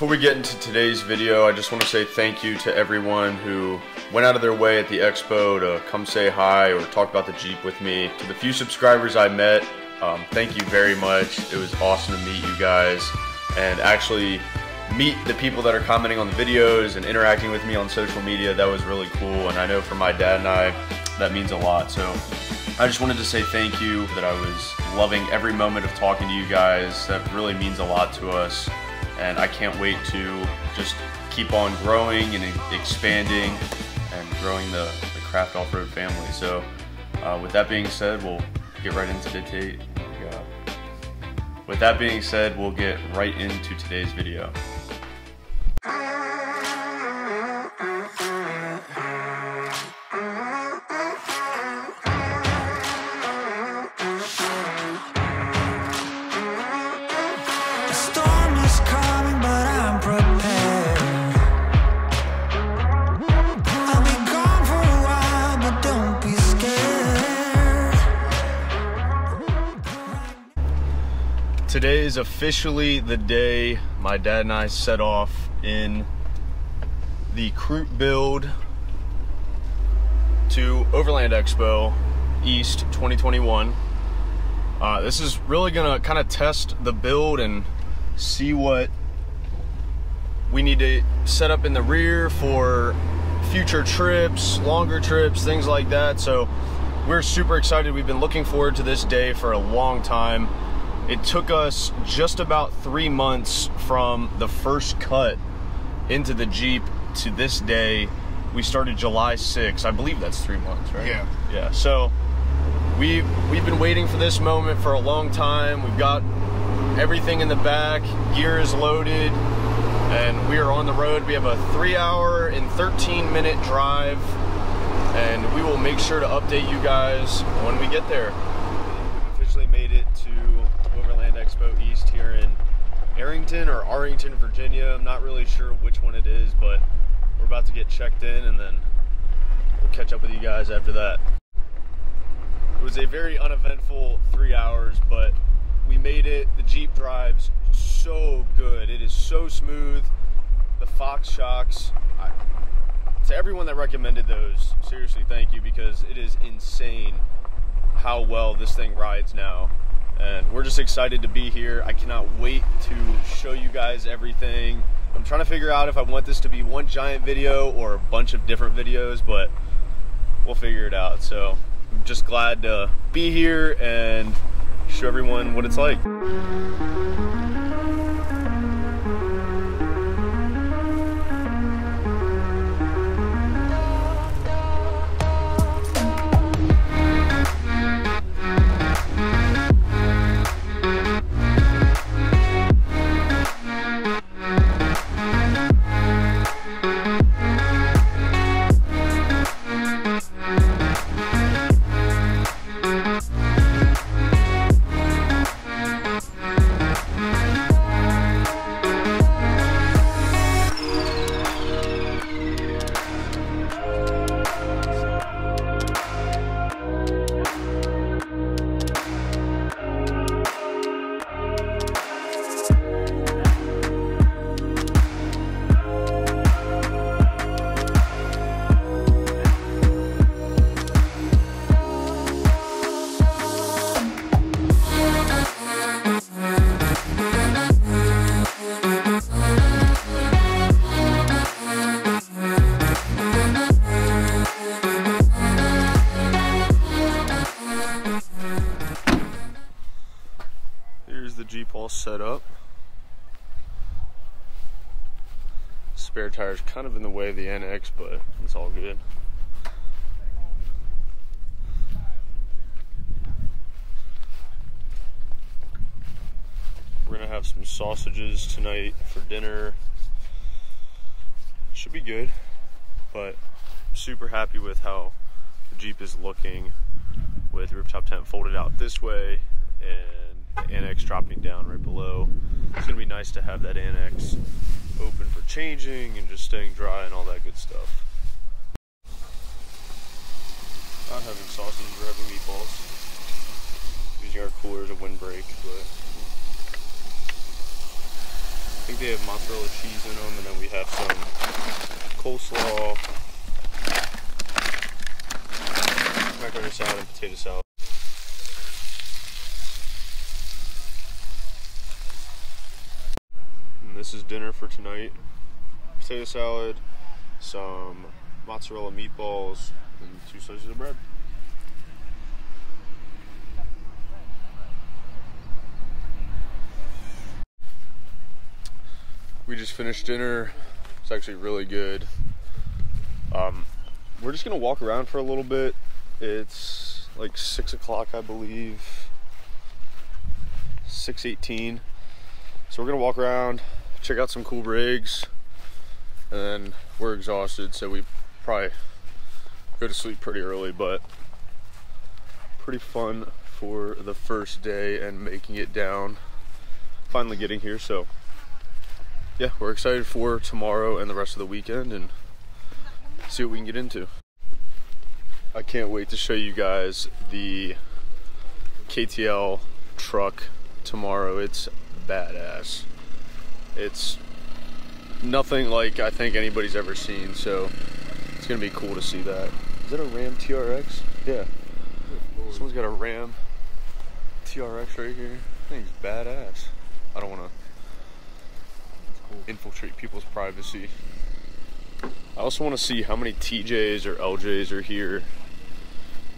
Before we get into today's video, I just want to say thank you to everyone who went out of their way at the expo to come say hi or talk about the Jeep with me. To the few subscribers I met, um, thank you very much. It was awesome to meet you guys and actually meet the people that are commenting on the videos and interacting with me on social media. That was really cool and I know for my dad and I, that means a lot. So I just wanted to say thank you that I was loving every moment of talking to you guys. That really means a lot to us and I can't wait to just keep on growing and expanding and growing the, the Kraft Off-Road family. So uh, with that being said, we'll get right into the. With that being said, we'll get right into today's video. Officially the day my dad and I set off in the Krute build to Overland Expo East 2021. Uh, this is really gonna kind of test the build and see what we need to set up in the rear for future trips, longer trips, things like that. So we're super excited. We've been looking forward to this day for a long time. It took us just about three months from the first cut into the Jeep to this day. We started July 6th. I believe that's three months, right? Yeah. Yeah. So we we've been waiting for this moment for a long time. We've got everything in the back, gear is loaded, and we are on the road. We have a three hour and 13 minute drive, and we will make sure to update you guys when we get there. Officially made it to Expo East here in Arrington or Arlington, Virginia. I'm not really sure which one it is, but we're about to get checked in and then we'll catch up with you guys after that. It was a very uneventful three hours, but we made it. The Jeep drives so good. It is so smooth. The Fox shocks. I, to everyone that recommended those, seriously, thank you because it is insane how well this thing rides now and we're just excited to be here. I cannot wait to show you guys everything. I'm trying to figure out if I want this to be one giant video or a bunch of different videos, but we'll figure it out. So I'm just glad to be here and show everyone what it's like. Spare tire's kind of in the way of the annex, but it's all good. We're gonna have some sausages tonight for dinner. Should be good, but super happy with how the Jeep is looking with rooftop tent folded out this way and the annex dropping down right below. It's gonna be nice to have that annex open for changing and just staying dry and all that good stuff. Not having sausage or having meatballs. Using our cooler as a windbreak, but I think they have mozzarella cheese in them, and then we have some coleslaw, macaroni salad, and potato salad. And this is dinner for tonight. Potato salad, some mozzarella meatballs, and two slices of bread. We just finished dinner. It's actually really good. Um, we're just gonna walk around for a little bit. It's like six o'clock, I believe. Six eighteen. So we're gonna walk around, check out some cool rigs, and then we're exhausted, so we probably go to sleep pretty early, but pretty fun for the first day and making it down. Finally getting here, so yeah, we're excited for tomorrow and the rest of the weekend and see what we can get into. I can't wait to show you guys the KTL truck tomorrow. It's badass. It's nothing like I think anybody's ever seen, so it's gonna be cool to see that. Is that a Ram TRX? Yeah. Someone's got a Ram TRX right here. I think it's badass. I don't wanna infiltrate people's privacy. I also want to see how many TJs or LJs are here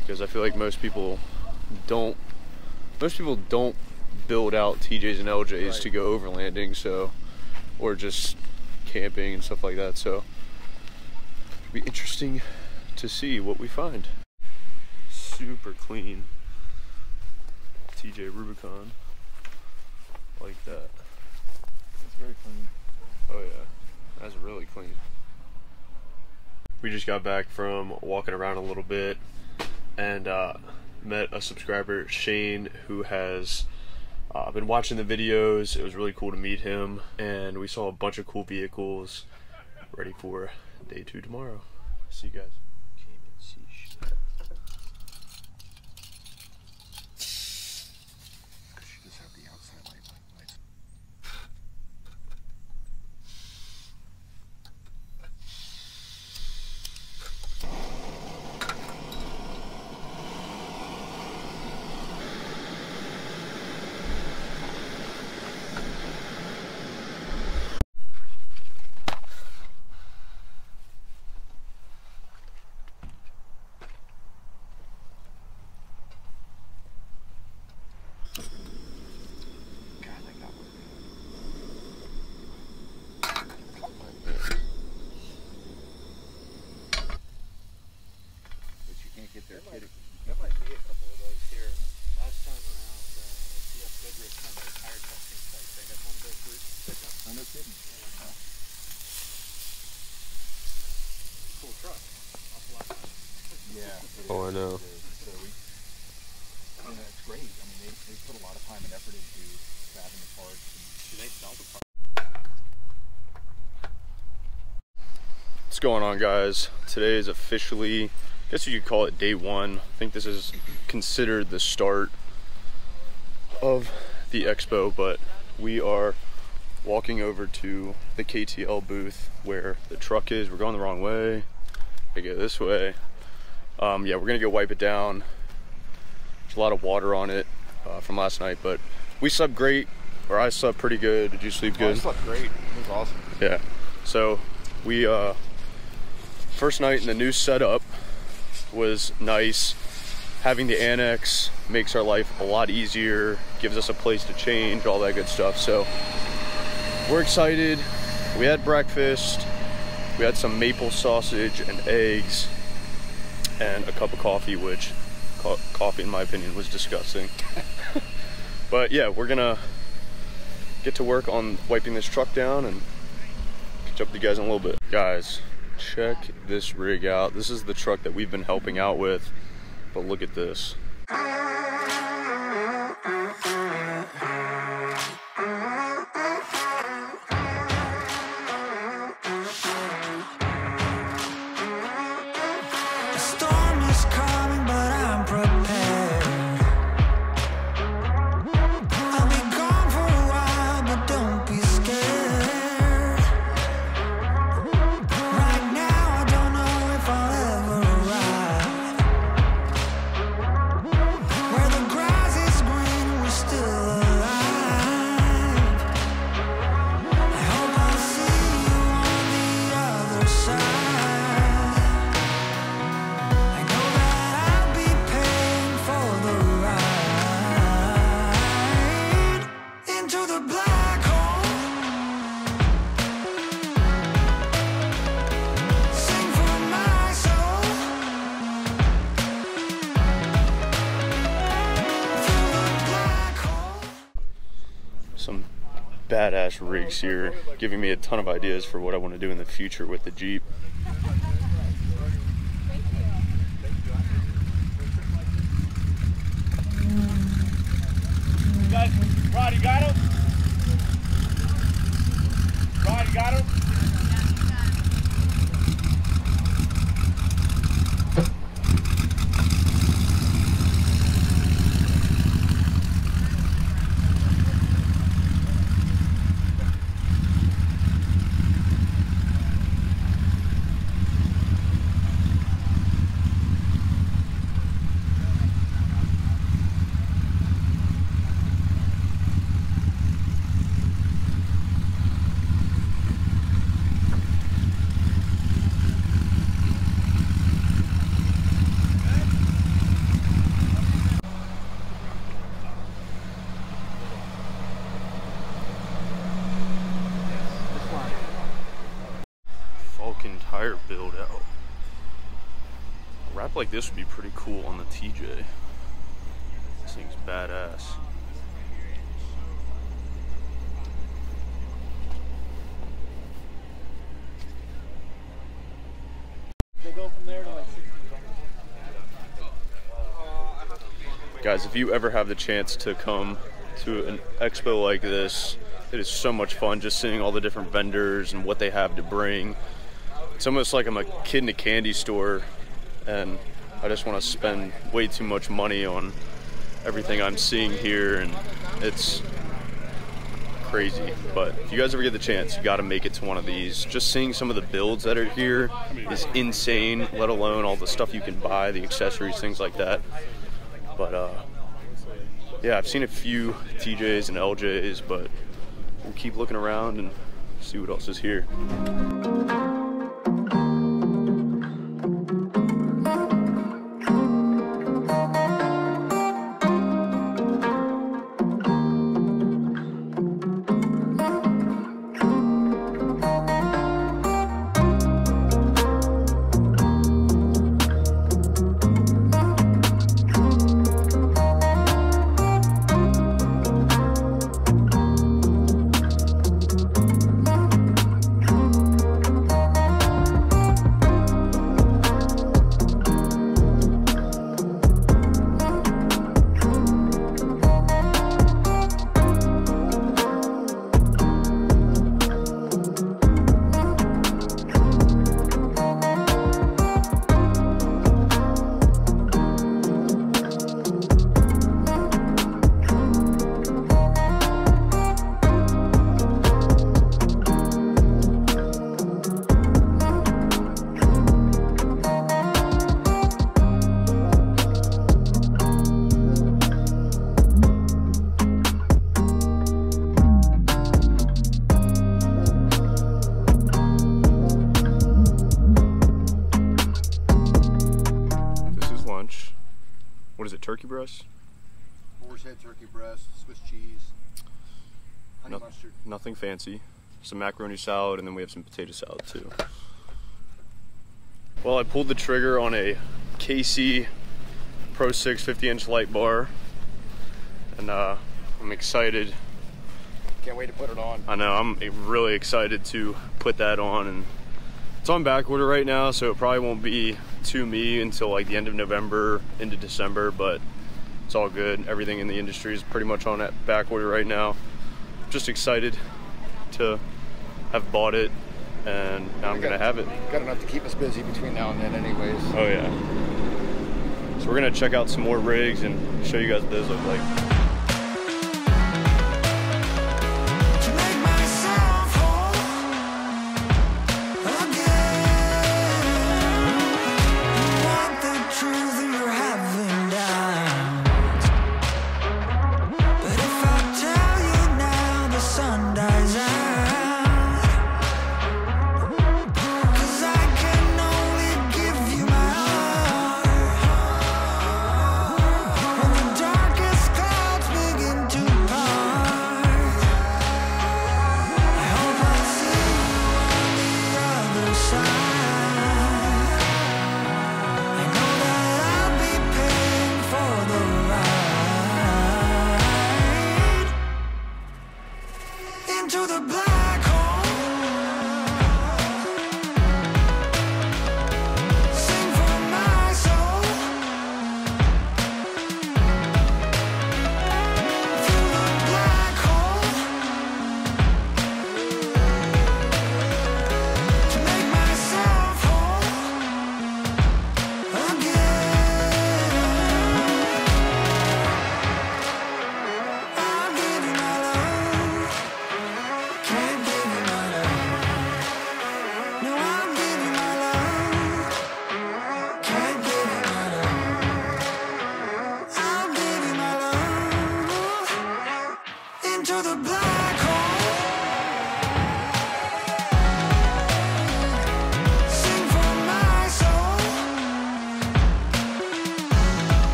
because I feel like most people don't most people don't build out TJs and LJs Right. to go overlanding so or just camping and stuff like that. So it'll be interesting to see what we find. Super clean. TJ Rubicon. Like that. It's very clean. Oh yeah, that's really clean. We just got back from walking around a little bit and uh, met a subscriber, Shane, who has uh, I've been watching the videos. It was really cool to meet him, and we saw a bunch of cool vehicles ready for day two tomorrow. See you guys. Can't even see shit. Because you just have the outside light. lights. God, like that one. But you can't get there, kid. There might be a couple of those here. Last time around, uh, BF Goodrich on their tire testing site, they had one go through pickup. Oh, no kidding. Cool truck. Awful lot of fun. Yeah. it Oh, I is, know. it is. So we, I mean, it's great. I mean, they, they put a lot of time and effort into having the parts. And, Do they sell the part? What's going on, guys? Today is officially, I guess you could call it day one. I think this is considered the start of the expo, but we are walking over to the KTL booth where the truck is. We're going the wrong way. I go this way. Um, yeah, we're gonna go wipe it down. There's a lot of water on it uh, from last night, but we slept great, or I slept pretty good. Did you sleep Oh, I slept great. It was awesome. Yeah. So we uh first night in the new setup was nice. Having the annex makes our life a lot easier, gives us a place to change, all that good stuff. So we're excited. We had breakfast. We had some maple sausage and eggs and a cup of coffee, which co- coffee in my opinion was disgusting. but yeah, we're gonna get to work on wiping this truck down and catch up with you guys in a little bit. Guys, check this rig out. This is the truck that we've been helping out with, but look at this. Badass rigs here, giving me a ton of ideas for what I want to do in the future with the Jeep. Guys, Rod, you got him? Rod, you got him? Falken tire build out. A wrap like this would be pretty cool on the TJ. This thing's badass. Guys, if you ever have the chance to come to an expo like this, it is so much fun just seeing all the different vendors and what they have to bring. It's almost like I'm a kid in a candy store and I just want to spend way too much money on everything I'm seeing here and it's crazy. But if you guys ever get the chance, you got to make it to one of these. Just seeing some of the builds that are here is insane, let alone all the stuff you can buy, the accessories, things like that. But uh, yeah, I've seen a few TJs and LJs, but we'll keep looking around and see what else is here. Breast, Swiss cheese, honey No- mustard. Nothing fancy. Some macaroni salad, and then we have some potato salad too. Well, I pulled the trigger on a KC Pro 6 50 inch light bar, and uh, I'm excited. Can't wait to put it on. I know I'm really excited to put that on, and it's on back order right now, so it probably won't be to me until like the end of November into December, but it's all good. Everything in the industry is pretty much on that back order right now. Just excited to have bought it, and now I'm gonna have it. Got enough to keep us busy between now and then, anyways. Oh yeah. So we're gonna check out some more rigs and show you guys what those look like.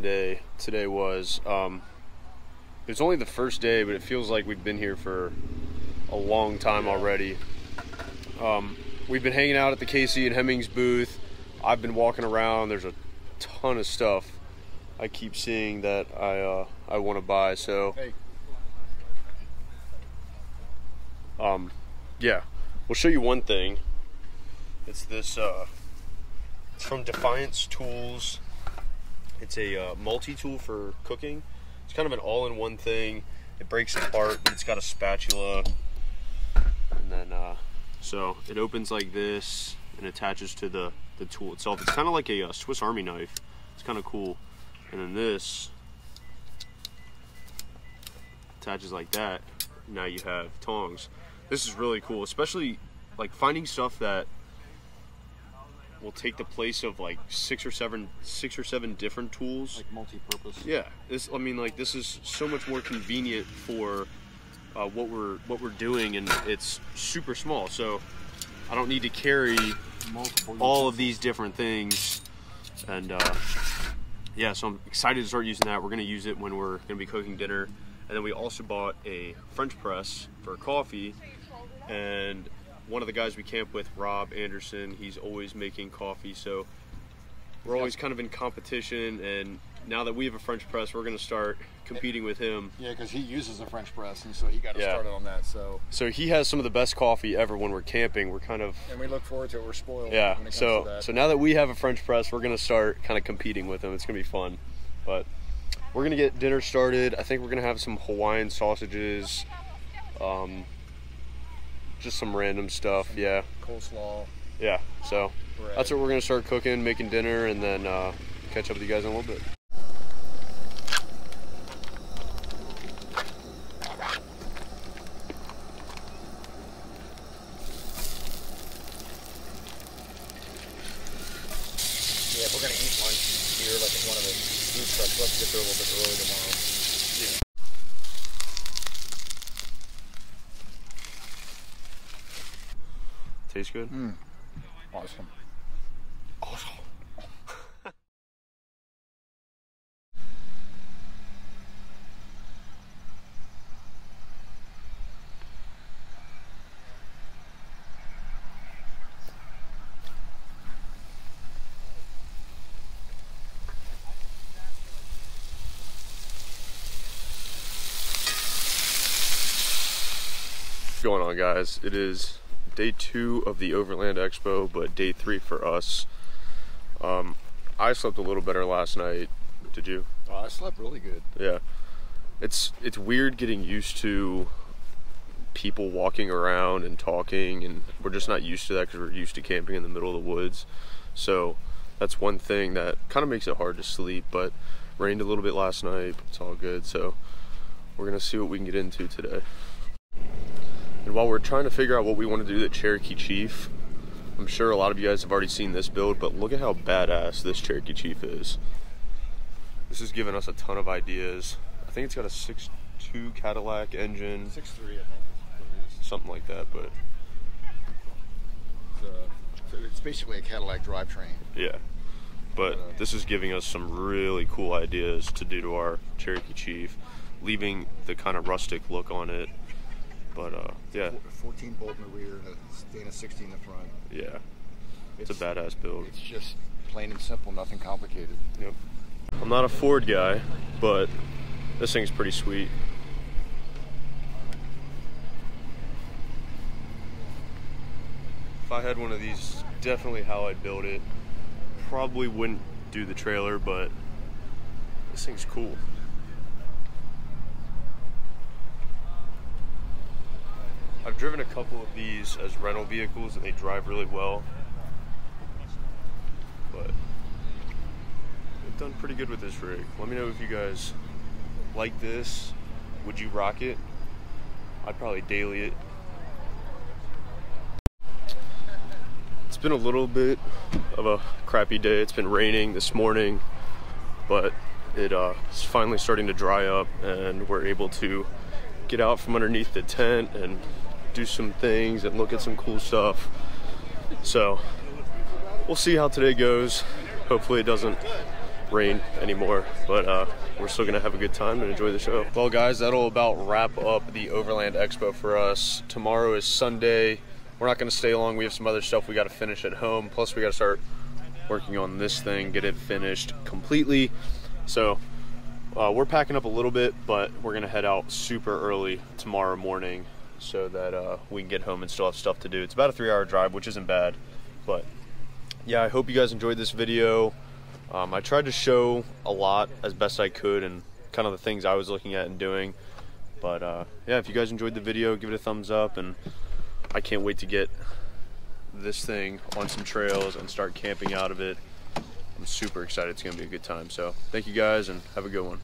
Day today was. Um, it's only the first day, but it feels like we've been here for a long time already. Um, we've been hanging out at the Casey and Hemmings booth. I've been walking around. There's a ton of stuff I keep seeing that I uh, I want to buy. So Hey, um, yeah, we'll show you one thing. It's this uh, it's from Defiance Tools. It's a uh, multi-tool for cooking. It's kind of an all-in-one thing. It breaks apart. It's got a spatula, and then uh, so it opens like this and attaches to the the tool itself. It's kind of like a, uh Swiss Army knife. It's kind of cool. And then this attaches like that. Now you have tongs. This is really cool, especially like finding stuff that will take the place of like six or seven six or seven different tools. like multi-purpose. Yeah, this I mean like this is so much more convenient for uh, what we're what we're doing, and it's super small. So I don't need to carry Multiple. all of these different things, and uh, yeah, so I'm excited to start using that. We're gonna use it when we're gonna be cooking dinner, and then we also bought a French press for coffee, and one of the guys we camp with, Rob Anderson, he's always making coffee, so we're always kind of in competition, and now that we have a French press, we're gonna start competing with him. Yeah, because he uses a French press, and so he got us Yeah. started on that. So, So he has some of the best coffee ever when we're camping. We're kind of and we look forward to it. We're spoiled. yeah. When it comes So to that. so now that we have a French press, we're gonna start kind of competing with him. It's gonna be fun, but we're gonna get dinner started. I think we're gonna have some Hawaiian sausages, um, just some random stuff. Yeah, coleslaw. yeah. So bread. that's what we're gonna start cooking, making dinner, and then uh, catch up with you guys in a little bit. Yeah, if we're gonna eat lunch here, like in one of the food trucks, let's get there a little bit early tomorrow. Tastes good. Mm. Awesome. Awesome. What's going on guys it is day two of the overland expo but day three for us. Um i slept a little better last night. Did you? Oh, I slept really good. yeah. It's it's weird getting used to people walking around and talking and we're just not used to that because we're used to camping in the middle of the woods. So that's one thing that kind of makes it hard to sleep but rained a little bit last night but it's all good. So we're gonna see what we can get into today and while we're trying to figure out what we want to do at Cherokee Chief, I'm sure a lot of you guys have already seen this build, but look at how badass this Cherokee Chief is. This has given us a ton of ideas. I think it's got a 6.2 Cadillac engine, Six three, I think. Is what it is. something like that, but It's, uh, it's basically a Cadillac drivetrain. yeah. But this is giving us some really cool ideas to do to our Cherokee Chief, leaving the kind of rustic look on it. But uh, yeah, 14 bolt in the rear and a Dana 60 in the front. yeah, it's a badass build. It's just plain and simple, nothing complicated. Yep. I'm not a Ford guy, but this thing's pretty sweet. If I had one of these, definitely how I'd build it. Probably wouldn't do the trailer, but this thing's cool. I've driven a couple of these as rental vehicles and they drive really well. But We've done pretty good with this rig. Let me know if you guys like this. Would you rock it? I'd probably daily it. It's been a little bit of a crappy day. It's been raining this morning, but it uh, it's finally starting to dry up, and we're able to get out from underneath the tent and do some things and look at some cool stuff. So we'll see how today goes. Hopefully, it doesn't rain anymore, but uh, we're still gonna have a good time and enjoy the show. Well, guys, that'll about wrap up the Overland Expo for us. Tomorrow is Sunday. We're not gonna stay long. We have some other stuff we got to finish at home. Plus, we got to start working on this thing, get it finished completely. So uh, we're packing up a little bit, but we're gonna head out super early tomorrow morning so that uh, we can get home and still have stuff to do. It's about a three-hour drive, which isn't bad, but yeah, I hope you guys enjoyed this video. Um, I tried to show a lot as best I could and kind of the things I was looking at and doing. But uh, yeah, if you guys enjoyed the video, give it a thumbs up, and I can't wait to get this thing on some trails and start camping out of it. I'm super excited. It's going to be a good time. So thank you guys and have a good one.